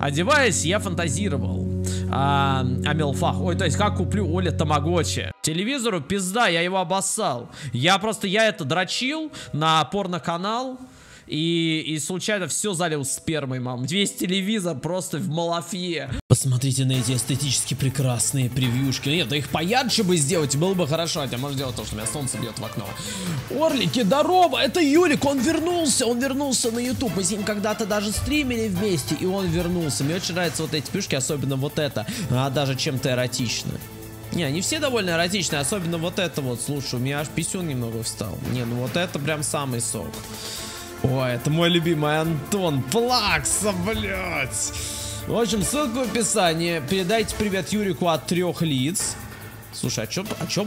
Одеваясь, я фантазировал а, о мелфах. Ой, то есть как куплю Оля Тамагочи. Телевизору пизда, я его обоссал. Я просто, я это дрочил на порно-канал. И, и случайно все залил спермой, мам. Весь телевизор просто в малафье. Посмотрите на эти эстетически прекрасные превьюшки. Нет, да их поярче бы сделать, было бы хорошо. Хотя может сделать то, что у меня солнце бьет в окно. Орлики, здорово! Это Юлик, он вернулся, он вернулся на YouTube. Мы с ним когда-то даже стримили вместе, и он вернулся. Мне очень нравятся вот эти пюшки, особенно вот это. А даже чем-то эротично. Не, они все довольно эротичные, особенно вот это вот. Слушай, у меня аж писюн немного встал. Не, ну вот это прям самый сок. Ой, это мой любимый Антон Плакса, блядь. В общем, ссылка в описании. Передайте привет Юрику от трех лиц. Слушай, а чё, а чё,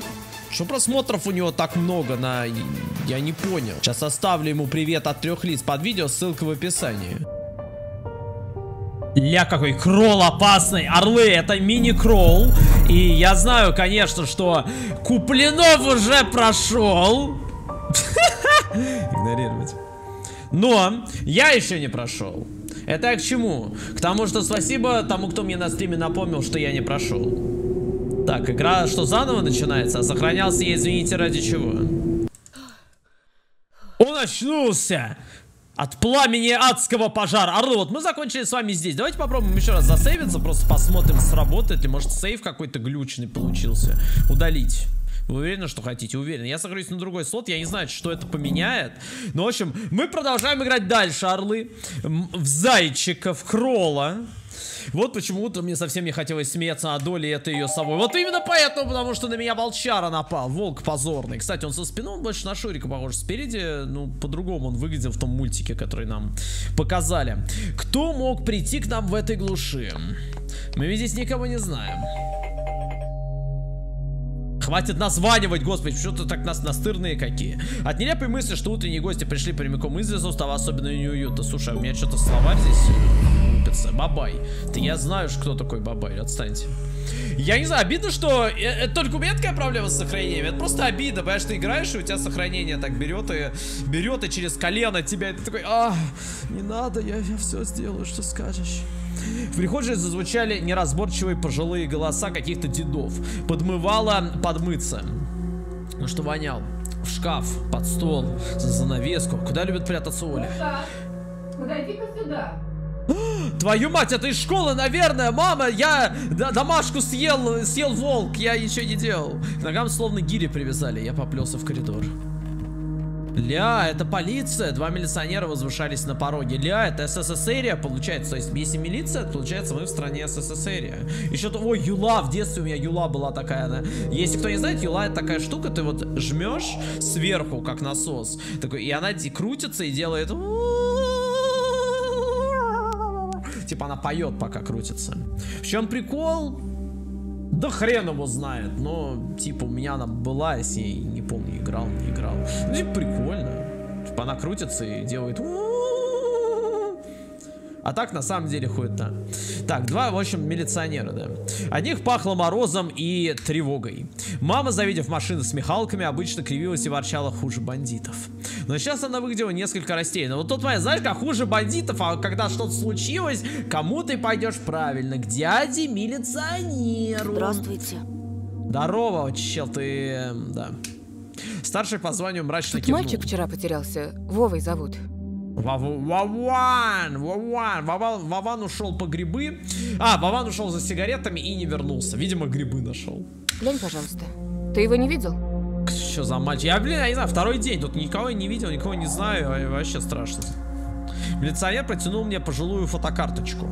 чё просмотров у него так много на... Я не понял. Сейчас оставлю ему привет от трех лиц под видео, ссылка в описании. Ля какой кролл опасный. Орлы, это мини-кролл. И я знаю, конечно, что Куплинов уже прошел. Игнорировать. Но я еще не прошел. Это я к чему? К тому, что спасибо тому, кто мне на стриме напомнил, что я не прошел. Так, игра что заново начинается? А сохранялся я, извините, ради чего? Он очнулся! От пламени адского пожара. Орлы, вот мы закончили с вами здесь. Давайте попробуем еще раз засейвиться, просто посмотрим, сработает ли. Может, сейв какой-то глючный получился. Удалить. Вы уверены, что хотите? Уверен. Я согреюсь на другой слот. Я не знаю, что это поменяет. Но, в общем, мы продолжаем играть дальше, орлы. В зайчика, в кролла. Вот почему утром мне совсем не хотелось смеяться о доле этой ее совой. Вот именно поэтому, потому что на меня волчара напал. Волк позорный. Кстати, он со спины, он больше на Шурика похож. Спереди, ну, по-другому он выглядел в том мультике, который нам показали. Кто мог прийти к нам в этой глуши? Мы ведь здесь никого не знаем. Хватит названивать, господи, что-то так нас настырные какие. От нелепой мысли, что утренние гости пришли прямиком из леса, стало особенно неуютно. Слушай, а у меня что-то словарь здесь лупится. Бабай. Ты я знаю, кто такой Бабай, отстаньте. Я не знаю, обидно, что... Э, это только у меня такая проблема с сохранением. Это просто обидно, понимаешь, ты играешь, и у тебя сохранение так берет и... Берет и через колено тебя, и ты такой, а, не надо, я, я все сделаю, что скажешь. В прихожей зазвучали неразборчивые пожилые голоса каких-то дедов. Подмывало подмыться. Ну что вонял? В шкаф, под стол, за занавеску. Куда любит прятаться Оля? Подойди-ка сюда. Твою мать, это из школы, наверное, мама, я домашку съел, съел волк, я ничего не делал. К ногам словно гири привязали, я поплелся в коридор. Ля, это полиция. Два милиционера возвышались на пороге. Ля, это СССР, получается. То есть, если милиция, получается, мы в стране СССР. Еще то... Ой, Юла, в детстве у меня Юла была такая, да. Если кто не знает, Юла это такая штука, ты вот жмешь сверху, как насос. Такой, и она крутится и делает... Типа она поет, пока крутится. В чем прикол? Да хрен его знает, но, типа, у меня она была, если не помню, играл, не играл. Ну, типа, прикольно. Типа, она крутится и делает... А так, на самом деле, хуета. Так, два, в общем, милиционера, да. От них пахло морозом и тревогой. Мама, завидев машины с михалками, обычно кривилась и ворчала хуже бандитов. Но сейчас она выглядела несколько растерянно. Вот тут, моя, знаешь, как хуже бандитов, а когда что-то случилось, кому ты пойдешь правильно? К дяде милиционеру. Здравствуйте. Здорово, чел, ты... Да. Старший по званию мрачно Тут мальчик вчера потерялся. Вовой зовут. Вован, Вован, Вован, Вован ушел по грибы. А, Вован ушел за сигаретами и не вернулся. Видимо, грибы нашел. Глянь, пожалуйста. Ты его не видел? Что за мальчик? Я, блин, я не знаю, второй день. Тут никого не видел, никого не знаю. Вообще страшно. Милиционер протянул мне пожилую фотокарточку.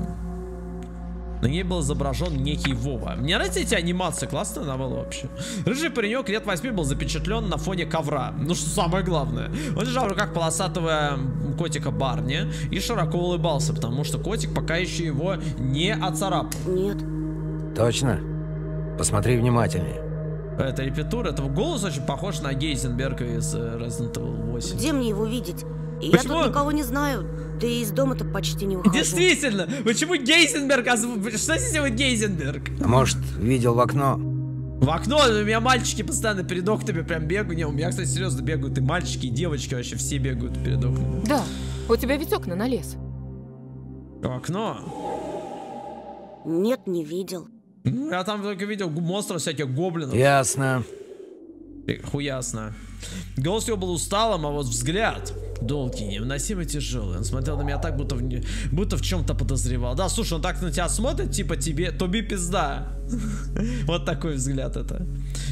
На ней был изображен некий Вова. Мне нравится эти анимации, классная новелла вообще. Рыжий паренек лет 8 был запечатлен на фоне ковра. Ну что самое главное. Он держал в руках полосатого котика Барни и широко улыбался, потому что котик пока еще его не оцарапал. Нет. Точно? Посмотри внимательнее. Это репетура, это голос очень похож на Гейзенберга из э, Resident Evil 8. Где мне его видеть? Я тут никого не знаю. Да и из дома-то почти не выхожу. Действительно! Почему Гейзенберг? Что здесь делает Гейзенберг? А может, видел в окно? В окно у меня мальчики постоянно перед окнами прям бегают. Не, у меня, кстати, серьезно бегают и мальчики, и девочки вообще все бегают перед окнами. Да, у тебя ведь окна на лес. В окно? Нет, не видел. Ну, Я там только видел монстров всяких гоблинов. Ясно. Хуясно. Голос его был усталым, а вот взгляд долгий, невыносимо тяжелый. Он смотрел на меня так, будто в, будто в чем-то подозревал. Да, слушай, он так на тебя смотрит, типа тебе, тоби пизда. Вот такой взгляд это.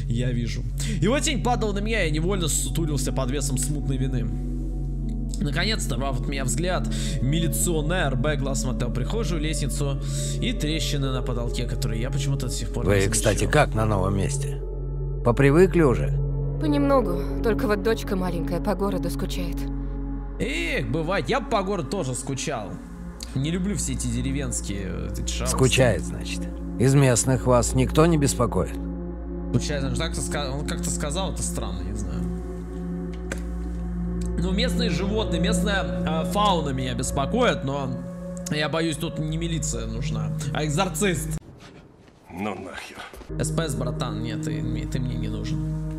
Я вижу. Его тень падала на меня, и невольно сутулился под весом смутной вины. Наконец-то, оторвав от меня взгляд, милиционер бегло осмотрел прихожую, лестницу и трещины на потолке, которые я почему-то до сих пор не Вы, замечал. кстати, как на новом месте? Попривыкли уже? Понемногу. Только вот дочка маленькая по городу скучает. Эх, бывает, я бы по городу тоже скучал. Не люблю все эти деревенские э, эти. Скучает, значит. Из местных вас никто не беспокоит? Скучает, значит, так-то ска- он как-то сказал, это странно, не знаю. Ну, местные животные, местная э, фауна меня беспокоит, но я боюсь, тут не милиция нужна, а экзорцист. Ну нахер. СПС, братан, нет, ты, ты мне не нужен.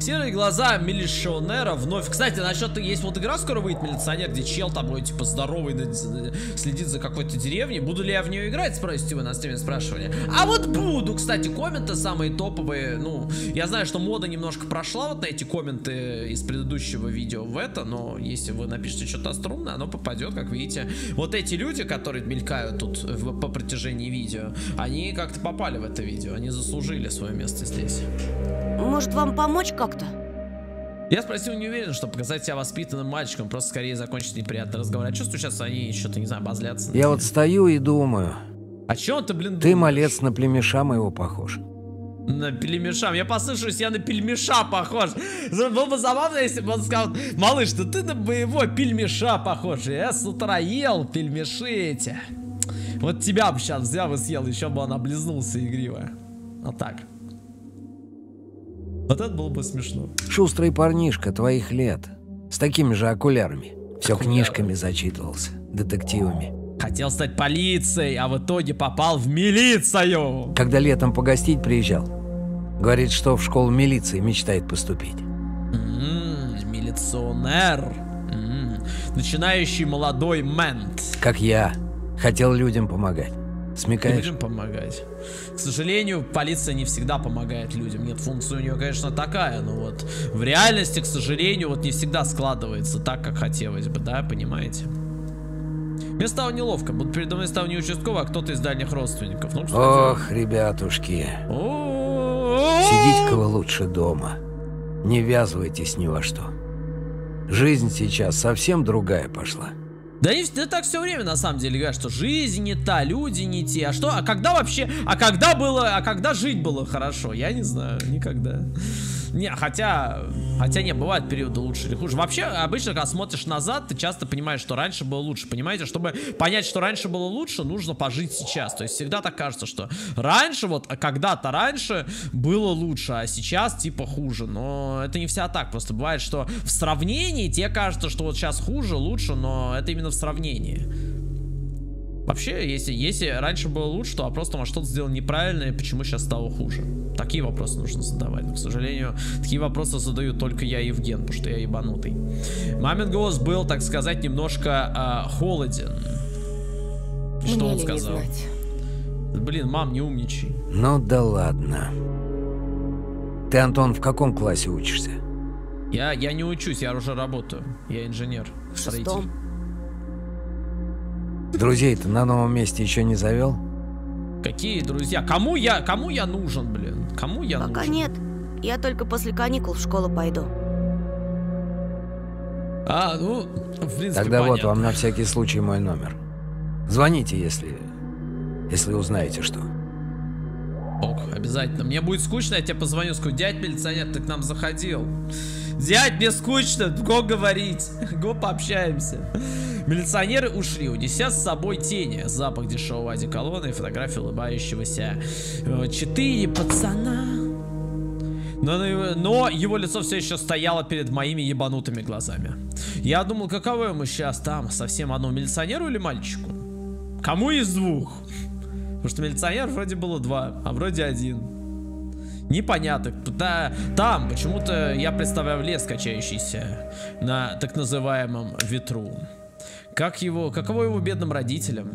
Серые глаза милиционера вновь. Кстати, насчет есть вот игра скоро выйдет милиционер, где чел такой, типа, здоровый, следит за какой-то деревней. Буду ли я в нее играть, спросите вы на стриме спрашивали. А вот буду, кстати, комменты самые топовые. Ну, я знаю, что мода немножко прошла вот на эти комменты из предыдущего видео в это, но если вы напишите что-то остроумное, оно попадет, как видите. Вот эти люди, которые мелькают тут в- по протяжении видео, они как-то попали в это видео, они заслужили свое место здесь. Может, вам помочь как-то? Я спросил, не уверен, что показать себя воспитанным мальчиком, просто скорее закончить неприятный разговор. Я чувствую, сейчас они что-то, не знаю, базлятся. Я вот стою и думаю, А чё ты, блин, ты, думаешь? малец, на племеша моего похож. На пельмеша. Я послышаюсь, я на пельмеша похож. Было бы забавно, если бы он сказал, малыш, да ты на моего пельмеша похож. Я с утра ел пельмеши эти. Вот тебя бы сейчас взял и съел, еще бы он облизнулся игриво. А так. Вот это было бы смешно. Шустрый парнишка твоих лет. С такими же окулярами. Все Окуляры. книжками зачитывался. Детективами. Хотел стать полицией, а в итоге попал в милицию. Когда летом погостить приезжал, говорит, что в школу милиции мечтает поступить. М, милиционер. М, начинающий молодой мент. Как я. Хотел людям помогать. Смекаешь? Людям помогать. К сожалению, полиция не всегда помогает людям. Нет, функция у нее, конечно, такая, но вот в реальности, к сожалению, вот не всегда складывается так, как хотелось бы, да, понимаете? Мне стало неловко, будто передо мной стал не участковый, а кто-то из дальних родственников. Ну, кстати. Ох, ребятушки. О-о-о. Сидите-ка вы лучше дома. Не ввязывайтесь ни во что. Жизнь сейчас совсем другая пошла. Да да так все время на самом деле говорят, что жизнь не та, люди не те. А что? А когда вообще? А когда было? А когда жить было хорошо? Я не знаю, никогда. Не, хотя, хотя не, бывают периоды лучше или хуже. Вообще, обычно, когда смотришь назад, ты часто понимаешь, что раньше было лучше. Понимаете, чтобы понять, что раньше было лучше, нужно пожить сейчас. То есть всегда так кажется, что раньше, вот, а когда-то раньше было лучше, а сейчас типа хуже. Но это не вся так. Просто бывает, что в сравнении тебе кажется, что вот сейчас хуже, лучше, но это именно в сравнении. Вообще, если, если раньше было лучше, то вопрос, может, что-то сделал неправильно, и почему сейчас стало хуже. Такие вопросы нужно задавать. Но, к сожалению, такие вопросы задаю только я и Евген, потому что я ебанутый. Мамин голос был, так сказать, немножко а, холоден. Что Мне он сказал? Блин, мам, не умничай. Ну да ладно. Ты, Антон, в каком классе учишься? Я, я не учусь, я уже работаю. Я инженер, В строитель. шестом. Ты на новом месте еще не завел? Какие друзья? Кому я, кому я нужен, блин? Кому я Пока нужен? нет. Я только после каникул в школу пойду. А, ну, в принципе, Тогда вот понятно. вам на всякий случай мой номер. Звоните, если... если узнаете что. Ок, обязательно. Мне будет скучно, я тебе позвоню, скажу, дядь милиционер, ты к нам заходил. Дядь, мне скучно, го говорить, го пообщаемся. Милиционеры ушли, унеся с собой тени, запах дешевого одеколона и фотографии улыбающегося. э, Четыре пацана. Но, но его лицо все еще стояло перед моими ебанутыми глазами. Я думал, каково ему сейчас там, совсем одному милиционеру или мальчику? Кому из двух? Потому что милиционер вроде было два, а вроде один. Непонятно. Та- там почему-то я представляю лес, качающийся на так называемом ветру. Как его, каково его бедным родителям?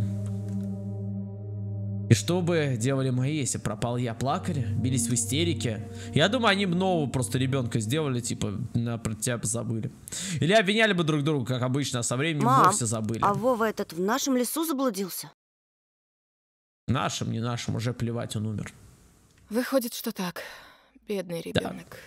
И что бы делали мои, если пропал я? Плакали? Бились в истерике? Я думаю, они бы нового просто ребенка сделали, типа, на, про тебя забыли. Или обвиняли бы друг друга, как обычно, а со временем Мам, вовсе забыли. а Вова этот в нашем лесу заблудился? Нашим, не нашим, уже плевать, он умер. Выходит, что так. Бедный ребенок.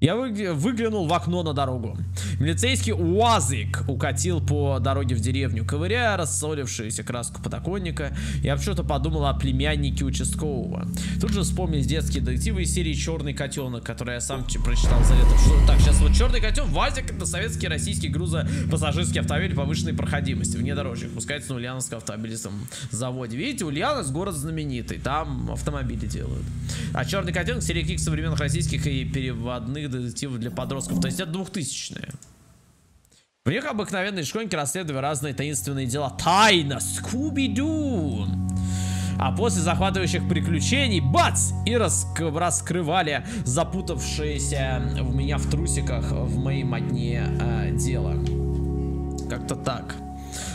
Я вы- выглянул в окно на дорогу. Милицейский УАЗик укатил по дороге в деревню, ковыряя рассолившуюся краску подоконника. Я почему-то подумал о племяннике участкового. Тут же вспомнились детские детективы из серии «Черный котенок», которые я сам ч- прочитал за лето. Что- Так, сейчас вот «Черный котенок», ВАЗик — это советский российский грузопассажирский автомобиль повышенной проходимости, внедорожник. Пускается на Ульяновском автомобильном заводе. Видите, Ульяновск — город знаменитый, там автомобили делают. А «Черный котенок» — серия книг современных российских и переводных детективов для подростков. То есть это двухтысячные. В них обыкновенные школьники расследовали разные таинственные дела. Тайна! Скуби-ду! А после захватывающих приключений, бац! И раск- раскрывали запутавшееся в меня в трусиках в моей модне э, дело. Как-то так.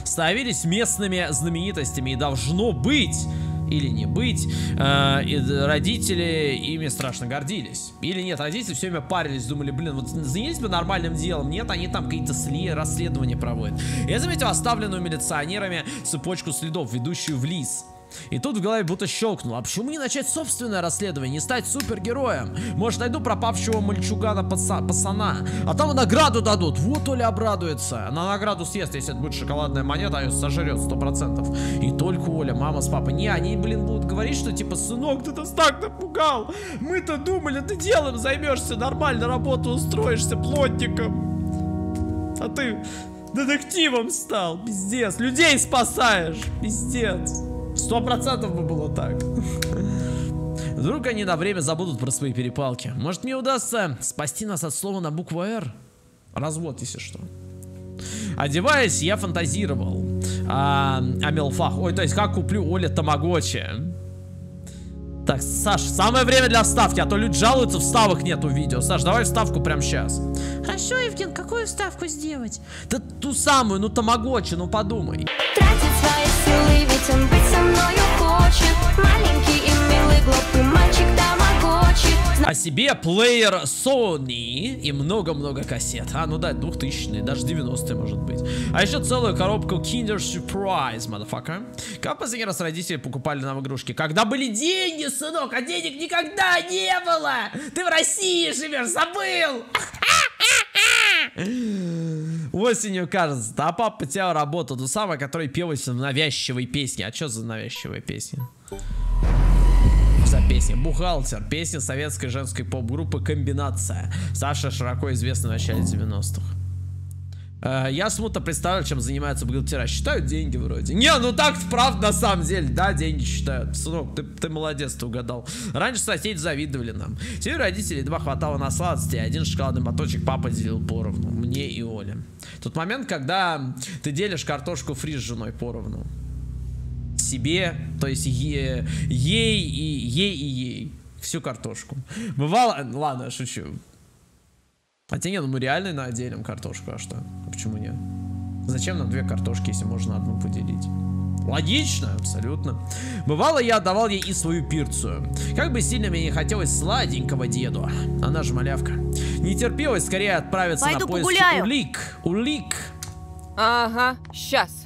Становились местными знаменитостями и должно быть или не быть, э, и родители ими страшно гордились. Или нет, родители все время парились, думали, блин, вот занялись бы нормальным делом. Нет, они там какие-то расследования проводят. Я заметил оставленную милиционерами цепочку следов, ведущую в лис. И тут в голове будто щелкнуло. А почему не начать собственное расследование, не стать супергероем? Может, найду пропавшего мальчугана паца- пацана, а там награду дадут. Вот Оля обрадуется. На награду съест, если это будет шоколадная монета, ее сожрет сто процентов. И только Оля, мама с папой. Не, они, блин, будут говорить, что типа, сынок, ты нас так напугал. Мы-то думали, ты делом займешься, нормально работу устроишься плотником. А ты детективом стал, пиздец. Людей спасаешь, пиздец. Сто процентов бы было так. Вдруг они на время забудут про свои перепалки. Может мне удастся спасти нас от слова на букву «Р»? Развод, если что. Одеваясь, я фантазировал а, о мелфах. Ой, то есть как куплю Оле тамагочи. Так, Саш, самое время для вставки, а то люди жалуются, вставок нету в видео. Саш, давай вставку прямо сейчас. Хорошо, Евген, какую вставку сделать? Да ту самую, ну тамагочи, ну подумай. Тратит свои силы, ведь он О себе плеер Sony и много-много кассет. А, ну да, 2000-е, даже 90-е может быть. А еще целую коробку Kinder Surprise, motherfucker. Как последний раз родители покупали нам игрушки? Когда были деньги, сынок, а денег никогда не было! Ты в России живешь, забыл! Осенью, кажется, а папа потерял работу, ту самую, которая пелась навязчивой песне. А что за навязчивая песня? За песня? Бухгалтер. Песня советской женской поп-группы «Комбинация». Саша широко известна в начале 90-х. Э, Я смутно представляю, чем занимаются бухгалтера. Считают деньги вроде. Не, ну так правда на самом деле. Да, деньги считают. Сынок, ты, ты молодец, ты угадал. Раньше соседи завидовали нам. Теперь родителей едва хватало на сладости. Один шоколадный батончик папа делил поровну. Мне и Оле. Тот момент, когда ты делишь картошку фри с женой поровну себе, то есть е- ей и ей и ей всю картошку. Бывало, ладно, шучу. Хотя нет, ну мы реально на делим картошку, а что? А почему нет? Зачем нам две картошки, если можно одну поделить? Логично, абсолютно. Бывало, я отдавал ей и свою пирцию. Как бы сильно мне не хотелось сладенького деду. Она же малявка. Не терпелось скорее отправиться Пойду на поиски погуляю. улик. Улик. Ага, сейчас.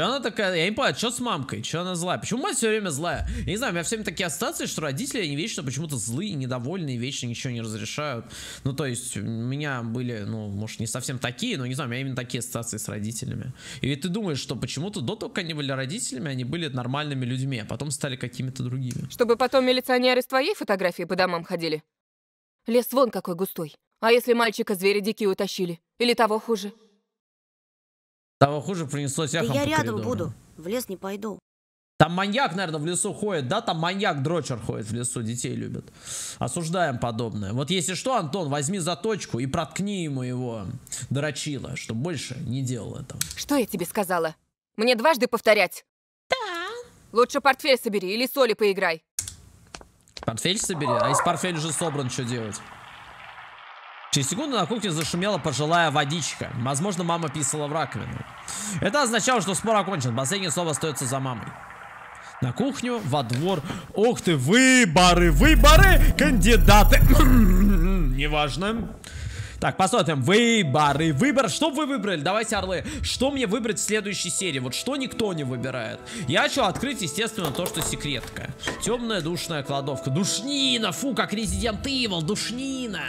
Че она такая, я не понимаю, что с мамкой, че она злая? Почему мать все время злая? Я не знаю, у меня все время такие ассоциации, что родители, они вечно почему-то злые, недовольные, вечно ничего не разрешают. Ну, то есть, у меня были, ну, может, не совсем такие, но не знаю, у меня именно такие ассоциации с родителями. И ведь ты думаешь, что почему-то до того, как они были родителями, они были нормальными людьми, а потом стали какими-то другими. Чтобы потом милиционеры с твоей фотографией по домам ходили. Лес вон какой густой. А если мальчика звери дикие утащили? Или того хуже? Того хуже принеслось Да эхом я по рядом коридору. буду. В лес не пойду. Там маньяк, наверное, в лесу ходит, да? Там маньяк-дрочер ходит в лесу, детей любит. Осуждаем подобное. Вот если что, Антон, возьми заточку и проткни ему его дрочила, чтобы больше не делал этого. Что я тебе сказала? Мне дважды повторять? Да. Лучше портфель собери или соли поиграй. Портфель собери, а если портфель уже собран, что делать? Через секунду на кухне зашумела пожилая водичка. Возможно, мама писала в раковину. Это означало, что спор окончен. Последнее слово остается за мамой. На кухню, во двор. Ох ты, выборы, выборы, кандидаты. Неважно. Так, посмотрим. Выборы. Выбор. Что вы выбрали? Давайте, орлы. Что мне выбрать в следующей серии? Вот что никто не выбирает. Я хочу открыть, естественно, то, что секретка. Темная душная кладовка. Душнина. Фу, как Resident Evil. Душнина.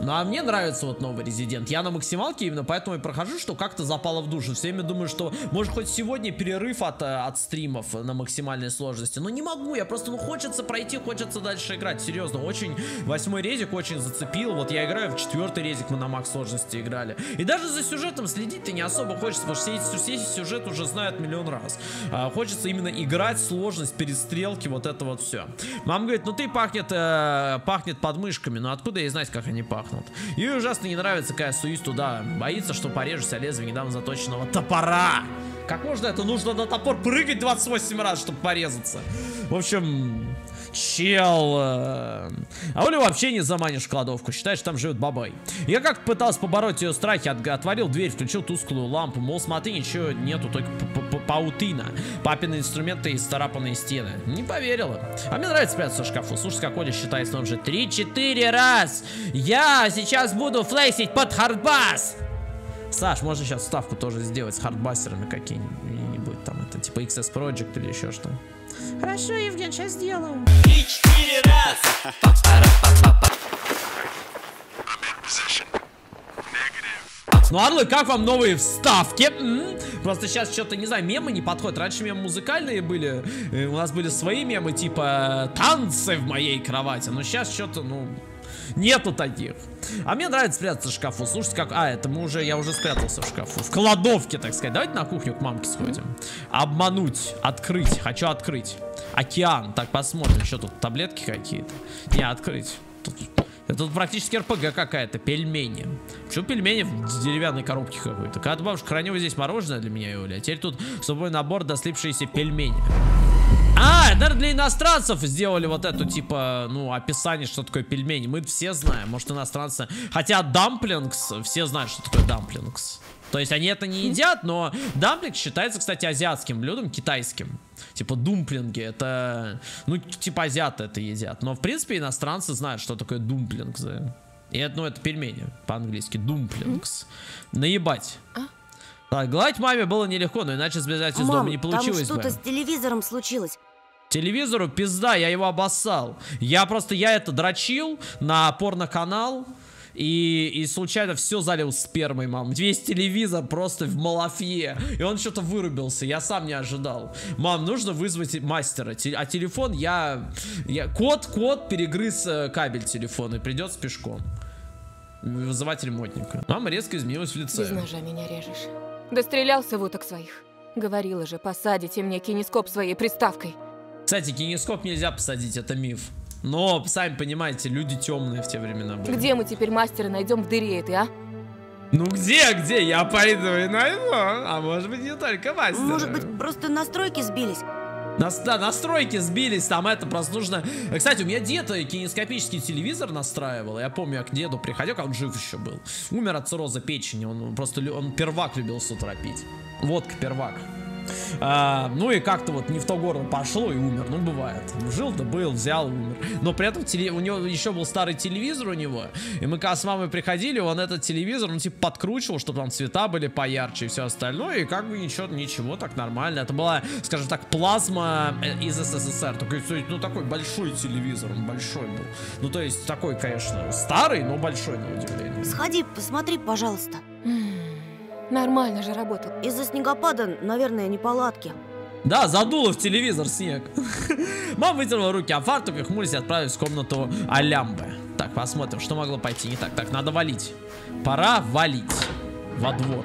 Ну, а мне нравится вот новый Резидент. Я на максималке именно поэтому и прохожу, что как-то запало в душу. Все время думаю, что может хоть сегодня перерыв от, э, от стримов на максимальной сложности. Но не могу, я просто, ну, хочется пройти, хочется дальше играть. Серьезно, очень восьмой резик очень зацепил. Вот я играю в четвертый резик, мы на макс сложности играли. И даже за сюжетом следить-то не особо хочется, потому что все все сюжет уже знают миллион раз. А, хочется именно играть, сложность, перестрелки, вот это вот все. Мама говорит, ну ты пахнет, э, пахнет подмышками, но откуда ей знать, как они пахнут? И ужасно не нравится, когда Суис туда боится, что порежешься лезвие недавно заточенного топора. Как можно это? Нужно на топор прыгать 28 раз, чтобы порезаться. В общем, чел. э, А Олю вообще не заманишь в кладовку. Считаешь, там живет бабай. Я как пытался побороть ее страхи. от- Отворил дверь, включил тусклую лампу. Мол, смотри, ничего нету, только п- п- паутина. Папины инструменты и старапанные стены. Не поверила. А мне нравится прятаться в шкафу. Слушай, как Оля считает, он же 3-4 раз. Я сейчас буду флейсить под хардбас. Саш, можно сейчас ставку тоже сделать с хардбастерами какие-нибудь там, это типа XS Project или еще что. Хорошо, Евген, сейчас сделаю. Ну, Орлы, как вам новые вставки? М? Просто сейчас что-то, не знаю, мемы не подходят. Раньше мемы музыкальные были. э, У нас были свои мемы, типа танцы в моей кровати. Но сейчас что-то, ну, нету таких. А мне нравится спрятаться в шкафу. Слушайте, как... А, это мы уже... Я уже спрятался в шкафу. В кладовке, так сказать. Давайте на кухню к мамке сходим. Обмануть. Открыть. Хочу открыть. Океан. Так, посмотрим, что тут. Таблетки какие-то. Не, открыть. Тут... Это тут практически РПГ какая-то, пельмени. Почему пельмени в деревянной коробке какой-то? Когда бабушка хранила здесь мороженое для меня и Оля, а теперь тут собой набор дослипшиеся пельмени. А, наверное, для иностранцев сделали вот эту, типа, ну, описание, что такое пельмени. Мы все знаем, может, иностранцы... Хотя дамплингс, все знают, что такое дамплингс. То есть они это не едят, но дамплинг считается, кстати, азиатским блюдом, китайским. Типа думплинги, это... Ну, типа азиаты это едят. Но, в принципе, иностранцы знают, что такое думплингсы. И это, ну, это пельмени по-английски. Думплингс. Наебать. Так, гладить маме было нелегко, но иначе сбежать из дома Мам, не там получилось что-то бы. с телевизором случилось. Телевизору пизда, я его обоссал. Я просто, я это дрочил на порноканал. И, и случайно все залил спермой, мам. Весь телевизор просто в малафье. И он что-то вырубился. Я сам не ожидал. Мам, нужно вызвать мастера. Те- А телефон я... я кот, кот перегрыз э, кабель телефона и придется пешком. Вызывать ремонтника. Мама резко изменилась в лице. Без ножа меня режешь. Дострелялся в уток своих. Говорила же, посадите мне кинескоп своей приставкой. Кстати, кинескоп нельзя посадить, это миф. Но, сами понимаете, люди темные в те времена были. Где мы теперь мастера найдем в дыре этой, а? Ну где, где? Я пойду и найду. А может быть не только мастера. Может быть, просто настройки сбились? Нас- да, настройки сбились, там это просто нужно... Кстати, у меня дед кинескопический телевизор настраивал. Я помню, я к деду приходил, когда он жив еще был. Умер от цирроза печени, он просто он первак любил с утра пить. Водка первак. А, ну и как-то вот не в то горло пошло и умер. Ну, бывает. Жил да был, взял и умер. Но при этом теле- у него еще был старый телевизор у него. И мы когда с мамой приходили, он этот телевизор, ну, типа, подкручивал, чтобы там цвета были поярче и все остальное. И как бы ничего, ничего, так нормально. Это была, скажем так, плазма э, из СССР. Такой, ну, такой большой телевизор, он большой был. Ну, то есть, такой, конечно, старый, но большой, на удивление. Сходи, посмотри, пожалуйста. Нормально же работает. Из-за снегопада, наверное, неполадки. Да, задуло в телевизор снег. Мама вытерла руки, а фартук и хмурясь отправились в комнату Алямбы. Так, посмотрим, что могло пойти не так. Так, надо валить. Пора валить во двор.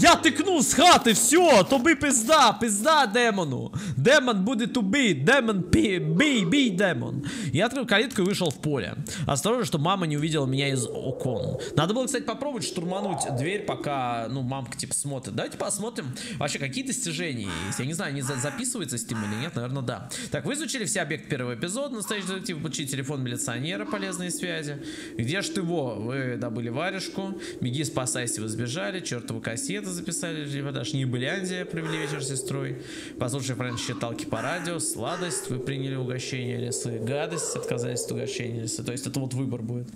Я тикнув з хати, все, тобі пизда, пизда демону. Демон будет убит, демон пи, бей, бей демон. Я открыл калитку и вышел в поле. Осторожно, чтобы мама не увидела меня из окон. Надо было, кстати, попробовать штурмануть дверь, пока, ну, мамка типа смотрит. Давайте посмотрим вообще, какие достижения есть. Я не знаю, они за записываются Steam или нет, наверное, да. Так, вы изучили все объекты первого эпизода. Настоящий детектив получить телефон милиционера, полезные связи. Где ж ты его? Вы добыли варежку. Беги, спасайся, вы сбежали. Чертову кассету записали. Либо даже не Белянзия провели вечер с сестрой. Послушай раньше считалки по радио. Сладость. Вы приняли угощение лесы. Гадость. Отказались от угощения лесы. То есть это вот выбор будет.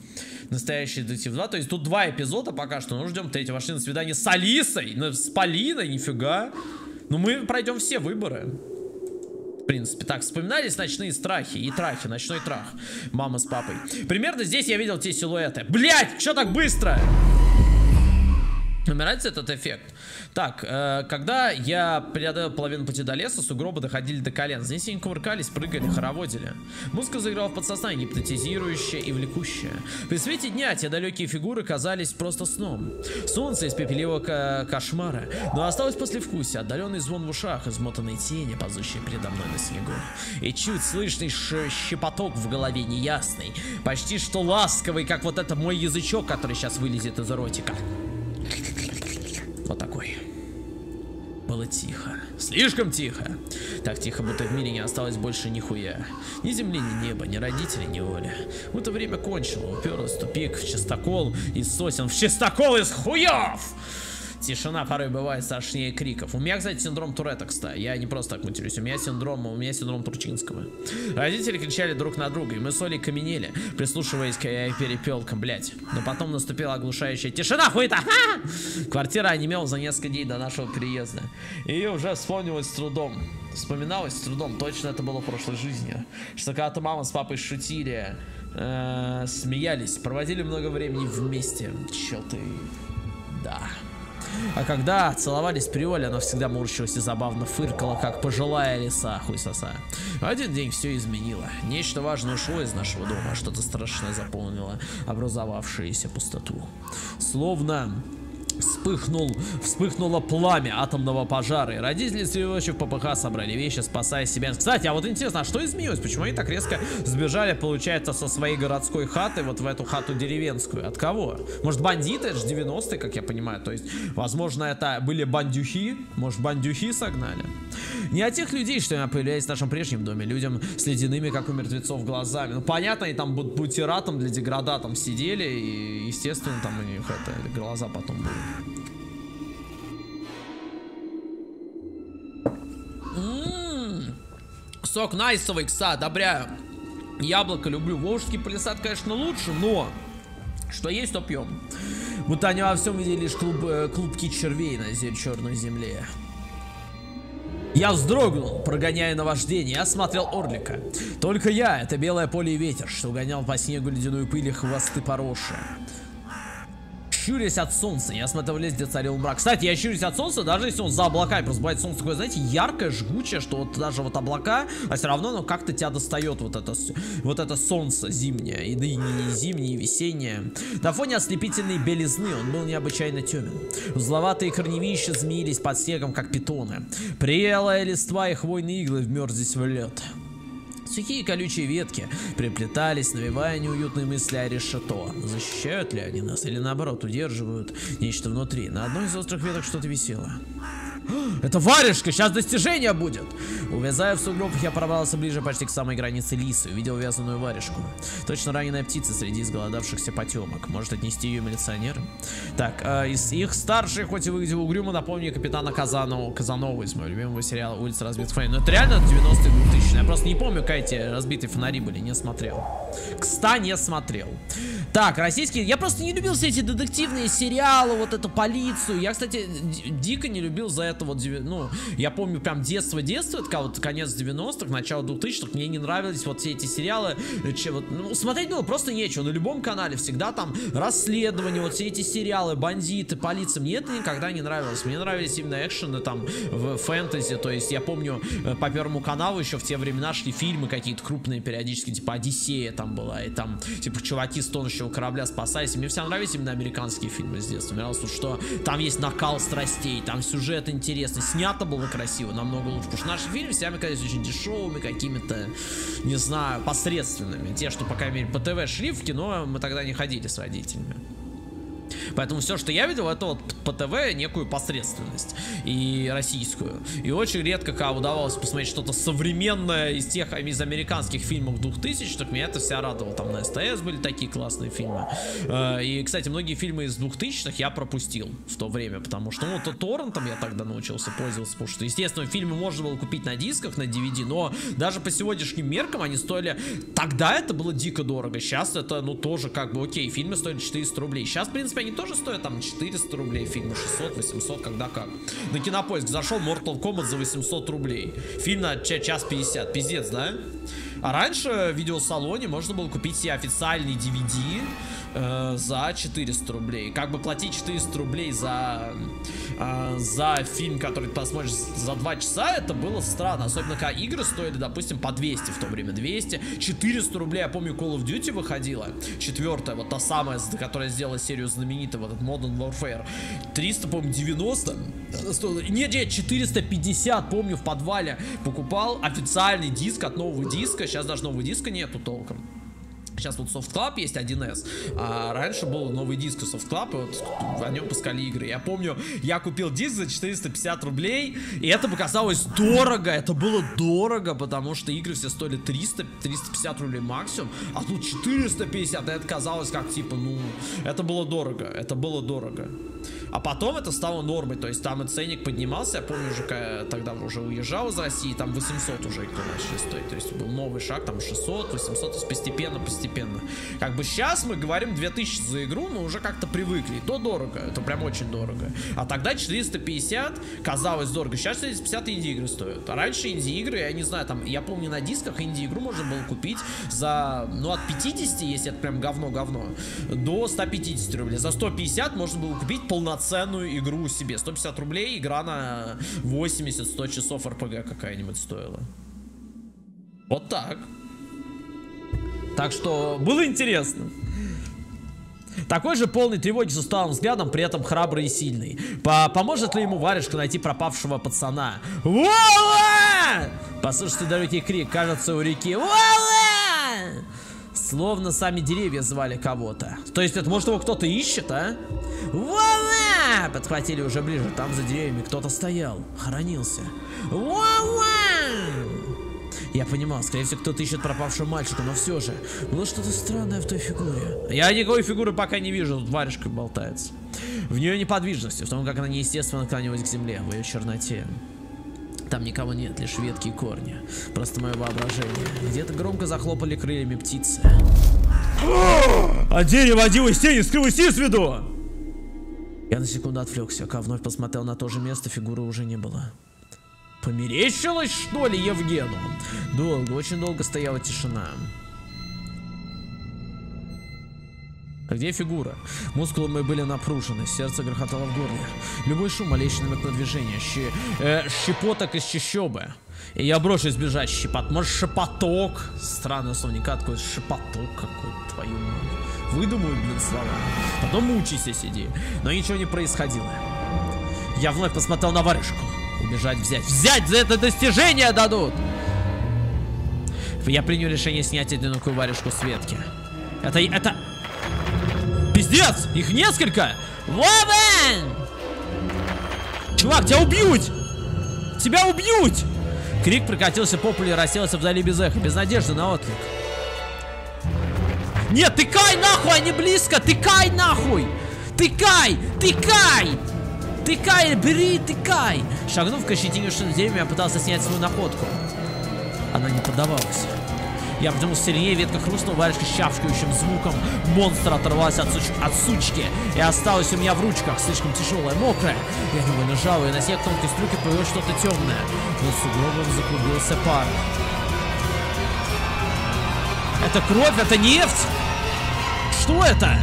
Настоящий детектив 2. То есть тут два эпизода пока что. Ну, ждем третьего. Вошли на свидание с Алисой. ну, С Полиной. Нифига. Ну, мы пройдем все выборы. В принципе. Так, вспоминались ночные страхи и трахи, ночной трах. Мама с папой. Примерно здесь я видел те силуэты. Блять, что так быстро? Мне этот эффект. Так, э, когда я преодолел половину пути до леса, сугробы доходили до колен. Здесь они кувыркались, прыгали, хороводили. Музыка заиграла в подсознании, гипнотизирующая и влекущая. При свете дня те далекие фигуры казались просто сном. Солнце из ко- кошмара. Но осталось послевкусие, отдаленный звон в ушах, измотанные тени, ползущие передо мной на снегу. И чуть слышный щепоток в голове неясный. Почти что ласковый, как вот это мой язычок, который сейчас вылезет из ротика. Вот такой. Было тихо. Слишком тихо. Так тихо, будто в мире не осталось больше нихуя. Ни земли, ни неба, ни родителей, ни воли. Будто время кончило, уперлось в тупик, в чистокол из сосен, в чистокол из хуев! Тишина порой бывает страшнее криков. У меня, кстати, синдром Туретта, кстати. Я не просто так матерюсь. У меня синдром, у меня синдром Турчинского. Родители кричали друг на друга, и мы с Олей каменели, прислушиваясь к э, перепелкам, блять. Но потом наступила оглушающая тишина, хуета! Квартира онемела за несколько дней до нашего переезда. И уже вспомнилось с трудом. Вспоминалось с трудом, точно это было в прошлой жизни. Что когда-то мама с папой шутили, э, смеялись, проводили много времени вместе. Чё ты... Да. А когда целовались при Оле, она всегда морщилась и забавно фыркала, как пожилая лиса, хуй соса. В Один день все изменило. Нечто важное ушло из нашего дома, а что-то страшное заполнило образовавшуюся пустоту. Словно вспыхнул, вспыхнуло пламя атомного пожара, и родители средоточив ППХ собрали вещи, спасая себя. Кстати, а вот интересно, а что изменилось? Почему они так резко сбежали, получается, со своей городской хаты вот в эту хату деревенскую? От кого? Может, бандиты? Это же 90-е, как я понимаю. То есть, возможно, это были бандюхи? Может, бандюхи согнали? Не от тех людей, что появлялись в нашем прежнем доме. Людям с ледяными, как у мертвецов, глазами. Ну, понятно, они там бу- бутератом для деграда там сидели, и, естественно, там у них это, глаза потом были. М, Сок найсовый, кса, одобряю. Яблоко люблю. Волжский палисад, конечно, лучше, но что есть, то пьем. Будто они во всем видели лишь клуб, э, клубки червей на черной земле. Я вздрогнул, прогоняя наваждение, я смотрел Орлика. Только я, это белое поле и ветер, что гонял по снегу ледяную пыль и хвосты пороши. Щурясь от солнца, я смотрел лес, где царил мрак. Кстати, я щурюсь от солнца, даже если он за облаками. Просто бывает солнце такое, знаете, яркое, жгучее, что вот даже вот облака, а все равно оно как-то тебя достает вот это, вот это солнце зимнее. И да и не зимнее, и весеннее. На фоне ослепительной белизны он был необычайно темен. Узловатые корневища змеились под снегом, как питоны. Прелая листва и хвойные иглы вмерзлись в лед. Сухие колючие ветки приплетались, навевая неуютные мысли о решето. Защищают ли они нас или наоборот удерживают нечто внутри? На одной из острых веток что-то висело. Это варежка, сейчас достижение будет. Увязая в сугробах, я пробрался ближе почти к самой границе лисы, увидел вязаную варежку. Точно раненая птица среди изголодавшихся потемок. Может отнести ее милиционерам? Так, э, из их старший, хоть и выглядел угрюмо, напомню капитана Казанова, Казанова из моего любимого сериала «Улица разбитых фонарей». Но это реально 90-е 2000 Я просто не помню, как эти разбитые фонари были, не смотрел. Кста не смотрел. Так, российские... Я просто не любил все эти детективные сериалы, вот эту полицию. Я, кстати, дико не любил за это вот, деви- ну, я помню прям детство-детство, это вот конец 90-х, начало 2000-х, мне не нравились вот все эти сериалы, э, че, вот, ну, смотреть было просто нечего, на любом канале всегда там расследования, вот все эти сериалы, бандиты, полиция, мне это никогда не нравилось, мне нравились именно экшены там в фэнтези, то есть я помню э, по Первому каналу еще в те времена шли фильмы какие-то крупные периодически, типа Одиссея там была, и там, типа, чуваки с тонущего корабля спасаясь, и мне всегда нравились именно американские фильмы с детства, мне нравилось, вот что там есть накал страстей, там сюжет интересный, снято было красиво, намного лучше, потому что наши фильмы всегда казались очень дешевыми, какими-то, не знаю, посредственными, те, что, по крайней мере, по ТВ шли в кино, мы тогда не ходили с родителями. Поэтому все, что я видел, это вот по ТВ некую посредственность и российскую. И очень редко, когда удавалось посмотреть что-то современное из тех, из американских фильмов 2000-х, меня это вся радовало. Там на СТС были такие классные фильмы. Э, И, кстати, многие фильмы из 2000-х я пропустил в то время, потому что, ну, то торрентом я тогда научился пользоваться, потому что, естественно, фильмы можно было купить на дисках, на DVD, но даже по сегодняшним меркам они стоили... Тогда это было дико дорого, сейчас это, ну, тоже как бы, окей, фильмы стоили 400 рублей. Сейчас, в принципе, они тоже стоят там 400 рублей, фильмы 600, 800, когда как. На Кинопоиск зашел Mortal Kombat за 800 рублей. Фильм на ча- час 50, пиздец, да? А раньше в видеосалоне можно было купить себе официальный DVD э, за 400 рублей. Как бы платить 400 рублей за, э, за фильм, который ты посмотришь за 2 часа, это было странно. Особенно, когда игры стоили, допустим, по 200 в то время. 200, 400 рублей, я помню, Call of Duty выходила. Четвертая, вот та самая, которая сделала серию знаменитой, вот этот Modern Warfare. 300, по-моему, 90 она стоила. Нет, нет, 450, помню, в подвале покупал официальный диск от нового диска. Сейчас даже нового диска нету толком. Сейчас вот Soft Club есть 1С, а раньше был новый диск Soft Club, и вот о нем пускали игры. Я помню, я купил диск за 450 рублей, и это показалось дорого, это было дорого, потому что игры все стоили 300-350 рублей максимум, а тут 450, и это казалось как типа, ну, это было дорого, это было дорого. А потом это стало нормой, то есть там и ценник поднимался, я помню уже, тогда уже уезжал из России, там 800 уже игры начали стоить, то есть был новый шаг, там 600, 800, то есть постепенно, постепенно. Как бы сейчас мы говорим 2000 за игру, мы уже как-то привыкли, то дорого, это прям очень дорого. А тогда 450 казалось дорого, сейчас 450 инди-игры стоят. А раньше инди-игры, я не знаю, там, я помню на дисках инди-игру можно было купить за, ну от 50, если это прям говно-говно, до 150 рублей. За 150 можно было купить полноценную игру себе. 150 рублей, игра на 80-100 часов РПГ какая-нибудь стоила. Вот так. Так что было интересно. Такой же полный тревоги с усталым взглядом, при этом храбрый и сильный. По поможет ли ему варежка найти пропавшего пацана? Вова! Послушайте далекий крик, кажется, у реки. Вова! Словно сами деревья звали кого-то. То есть это может его кто-то ищет, а? Вова! Подхватили уже ближе. Там за деревьями кто-то стоял. Хоронился. Вова! Я понимал, скорее всего, кто-то ищет пропавшего мальчика, но все же, было что-то странное в той фигуре. Я никакой фигуры пока не вижу, тут варежка болтается. В нее неподвижность, в том, как она неестественно наклонилась к земле, в ее черноте. Там никого нет, лишь ветки и корни. Просто мое воображение. Где-то громко захлопали крыльями птицы. А дерево одел из тени, скрылось из виду! Я на секунду отвлекся, а вновь посмотрел на то же место, фигуры уже не было. Померещилось, что ли, Евгену? Долго, очень долго стояла тишина. Где фигура? Мускулы мои были напружены, сердце грохотало в горле. Любой шум, малейший намек на движение, щи, э, щепоток из чащобы. И я брошусь бежать щепот. Может, шепоток? Странное словника, такой шепоток какой-то, твою мать. Выдумаю, блин, слова. Потом мучайся, сиди. Но ничего не происходило. Я вновь посмотрел на варежку. Убежать, взять. Взять! За это достижение дадут! Я принял решение снять одинокую варежку с ветки. Это... это... Пиздец! Их несколько! Вовен! Чувак, тебя убьют! Тебя убьют! Крик прокатился по полю и расселся вдали без эха, без надежды на отклик. Нет, тыкай нахуй, они близко! Тыкай нахуй! Тыкай! Тыкай! Тыкай, бери, тыкай! Шагнув к ощетинившим деревьям, я пытался снять свою находку. Она не поддавалась. Я потянулся сильнее, ветка хрустнула, варежка с чавкающим звуком. Монстр оторвалась от, суч- от сучки и осталась у меня в ручках, слишком тяжелая, мокрая. Я невольно жал ее, на снег тонкой струйкой появилось что-то темное. Но сугробом заклубился пар. Это кровь, это нефть? Что это?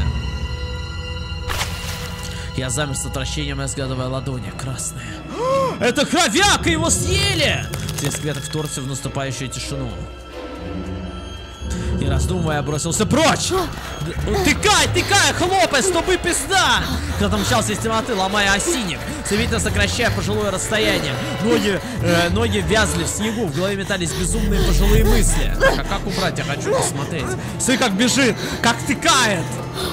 Я замер с отвращением, разгадывая ладони, красные. Это хровяк, и его съели! Треск веток вторгся в наступающую тишину. Раздумывая, бросился прочь! Тыкай, тыкай, хлопай, стопы пизда! Кто-то мчался из темноты, ломая осинник, стремительно сокращая пожилое расстояние. Ноги, э, ноги вязли в снегу, в голове метались безумные пожилые мысли. Так, а как убрать? Я хочу посмотреть. Смотри, как бежит, как тыкает!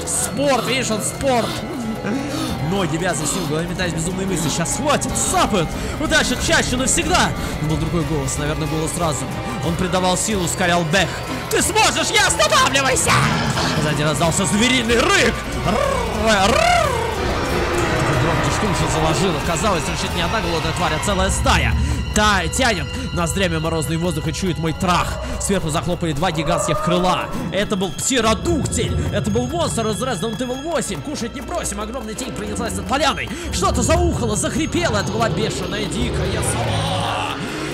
Спорт, видишь, он спорт! Ноги вязли снегу, в голове метались безумные мысли. Сейчас хватит, сапают! Удача чаще навсегда! Это был другой голос, наверное, голос разума. Он придавал силу, ускорял бег. Ты сможешь, я останавливайся! Сзади раздался звериный рык! Штурм что заложило. Казалось, рычит не одна голодная тварь, а целая стая. Та тянет ноздрями морозный воздух и чует мой трах. Сверху захлопали два гигантских крыла. Это был птеродуктиль. Это был монстр из Resident Evil 8. Кушать не просим. Огромная тень пронеслась над поляной. Что-то заухало, захрипело. Это была бешеная дикая сова.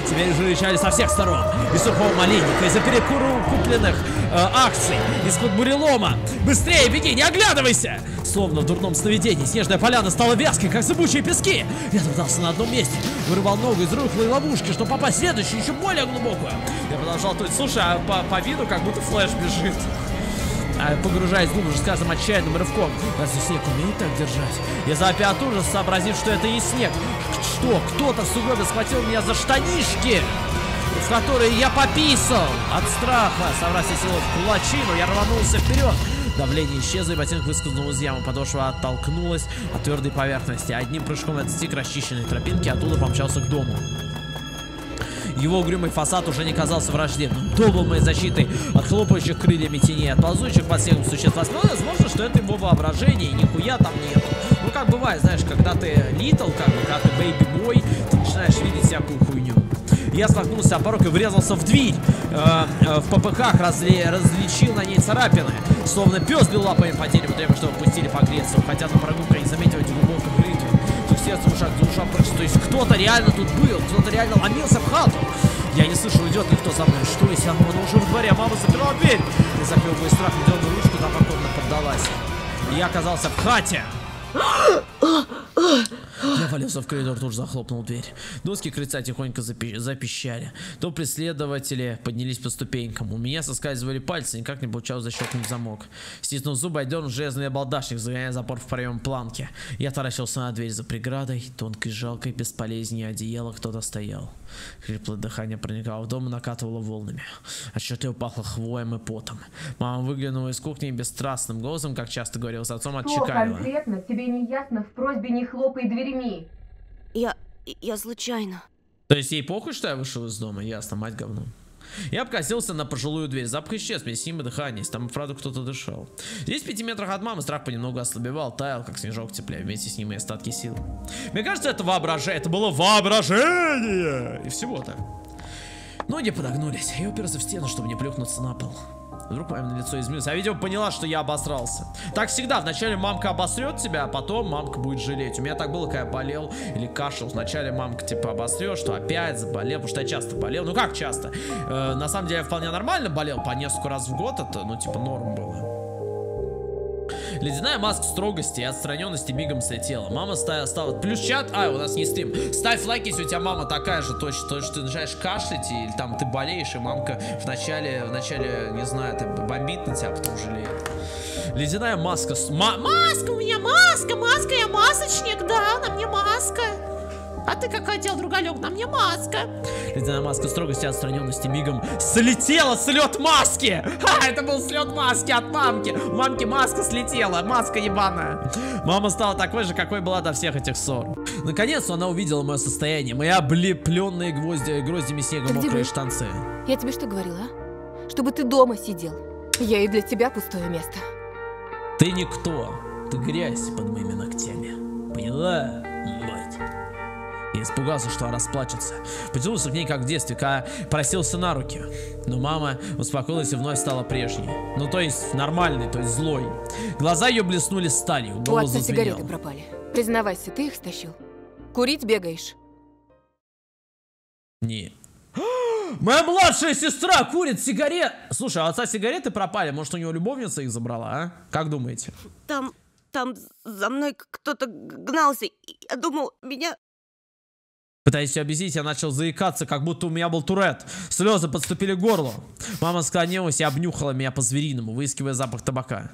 Теперь же рычали со всех сторон. Из сухого малинника, из-за перекупленных э, акций, из-под бурелома. Быстрее беги, не оглядывайся! Словно в дурном сновидении, снежная поляна стала вязкой, как зыбучие пески. Я топтался на одном месте, вырывал ногу из рыхлой ловушки, чтобы попасть в следующую, еще более глубокую. Я продолжал тут, слушай, а по, по виду как будто флэш бежит. А, погружаясь глубже с каждым отчаянным рывком. Разве снег умеет так держать? Я запя от ужаса, сообразив, что это не снег. Что? Кто-то в сугробе схватил меня за штанишки, в которые я пописал. От страха, собрав все в кулачину, я рванулся вперед. Давление исчезло, и ботинок выскользнул из ямы. Подошва оттолкнулась от твердой поверхности. Одним прыжком я достиг расчищенной тропинки, оттуда помчался к дому. Его угрюмый фасад уже не казался враждебным. То был моей защитой от хлопающих крыльями теней, от ползущих по снегу существ. Возможно, что это его воображение, и нихуя там нет. Ну, как бывает, знаешь, когда ты литл, как бы, когда ты бэйби-бой, ты начинаешь видеть всякую хуйню. Я столкнулся о порог и врезался в дверь. Э, э, в ППХ разли- различил на ней царапины. Словно пес бил лапами по дереву, требуя, чтобы пустили погреться. Хотя на прогулку не заметил рыков. Тут сердце в ушах, за ушах прыгает. То есть кто-то реально тут был, кто-то реально ломился в хату. Я не слышал, идет ли кто за мной. Что если она уже в дворе? Мама заперла дверь. Я закрыл мой страх, дернул ручку, та покорно поддалась. И я оказался в хате. Я валился в коридор, тут же захлопнул дверь. Доски крыльца тихонько запи- запищали. То преследователи поднялись по ступенькам. У меня соскальзывали пальцы, никак не получалось защелкнуть замок. Стиснув зубы, я дернул железный балдашник, загоняя запор в проем планки. Я таращился на дверь за преградой, тонкой, жалкой, бесполезнее одеяло кто-то стоял. Хриплое дыхание проникало в дом и накатывало волнами. Отчетливо пахло хвоем и потом. Мама выглянула из кухни и бесстрастным голосом, как часто говорил с отцом, Что отчеканила. конкретно тебе не ясно в просьбе не хлопай дверьми? Я... я случайно. То есть ей похуй, что я вышел из дома? Ясно, мать говно. Я обкосился на пожилую дверь. Запах исчез, мне с ним и дыхание. Там, правда, кто-то дышал. Здесь, в пяти метрах от мамы, страх понемногу ослабевал, таял, как снежок в тепле. Вместе с ним и остатки сил. Мне кажется, это воображение. Это было воображение! И всего-то. Ноги подогнулись. Я уперся в стену, чтобы не плюхнуться на пол. Вдруг мое лицо изменилось. А видимо поняла, что я обосрался. Так всегда. Вначале мамка обосрет тебя, а потом мамка будет жалеть. У меня так было, когда я болел или кашлял. Вначале мамка типа обосрет, что опять заболел, потому что я часто болел. Ну как часто? Э, на самом деле я вполне нормально болел по несколько раз в год. Это, ну типа норм было. Ледяная маска строгости и отстраненности мигом слетела. Мама ста- стала... Плюс чат... А, у нас не стрим. Ставь лайк, если у тебя мама такая же точно. То, что ты начинаешь кашлять, или там ты болеешь, и мамка вначале, вначале, не знаю, ты бомбит на тебя, а потом жалеет. Ледяная маска... ма- маска! У меня маска! Маска! Я масочник! Да, на мне маска! А ты как хотел, другалек, на мне маска. Ледяная маска строгости и отстраненности мигом слетела с лед маски. Ха, это был слет маски от мамки. У мамки маска слетела, маска ебаная. Мама стала такой же, какой была до всех этих ссор. Наконец-то она увидела мое состояние. Мои облепленные гвозди, гроздями снега Ты мокрые был? штанцы. Я тебе что говорила, а? Чтобы ты дома сидел. Я и для тебя пустое место. Ты никто. Ты грязь под моими ногтями. Поняла? Я испугался, что она расплачется. Потянулся к ней, как в детстве, когда просился на руки. Но мама успокоилась и вновь стала прежней. Ну, то есть нормальной, то есть злой. Глаза ее блеснули сталью, У отца зазвенел. сигареты пропали. Признавайся, ты их стащил? Курить бегаешь? Не. Моя младшая сестра курит сигарет. Слушай, а у отца сигареты пропали. Может, у него любовница их забрала, а? Как думаете? Там, там за мной кто-то гнался. Я думал, меня... Пытаясь все объяснить, я начал заикаться, как будто у меня был турет. Слезы подступили к горлу. Мама склонилась и обнюхала меня по-звериному, выискивая запах табака.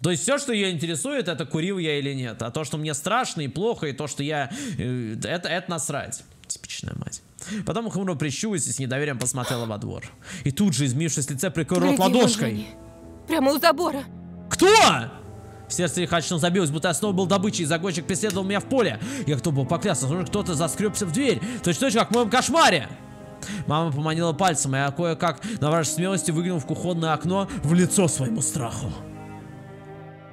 То есть все, что ее интересует, это курил я или нет. А то, что мне страшно и плохо, и то, что я... э, это, это насрать. Типичная мать. Потом хмуро прищурилась и с недоверием посмотрела во двор. И тут же, изменившись лице, прикрыл рот ладошкой. Прямо у забора. Кто? Сердце лихачно забилось, будто я снова был добычей, и загонщик преследовал меня в поле. Я готов был поклясться, что кто-то заскребся в дверь, точно как в моем кошмаре. Мама поманила пальцем, и я кое-как, набравшись смелости, выглянул в кухонное окно в лицо своему страху.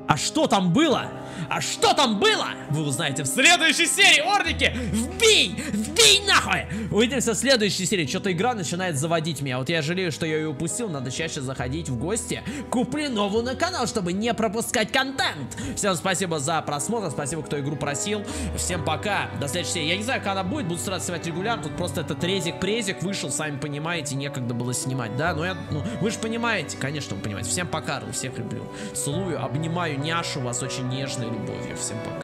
А что там было? А что там было? Вы узнаете в следующей серии, орники! Вбей! Вбей нахуй! Увидимся в следующей серии. Что-то игра начинает заводить меня. Вот я жалею, что я ее упустил. Надо чаще заходить в гости. Куплю новую на канал, чтобы не пропускать контент. Всем спасибо за просмотр. Спасибо, кто игру просил. Всем пока. До следующей серии. Я не знаю, когда она будет. Буду стараться снимать регулярно. Тут просто этот резик-презик вышел, сами понимаете. Некогда было снимать, да? Но я, ну, вы же понимаете. Конечно, вы понимаете. Всем пока. Всех люблю. Целую, обнимаю, няшу вас очень нежной любовью. Всем пока.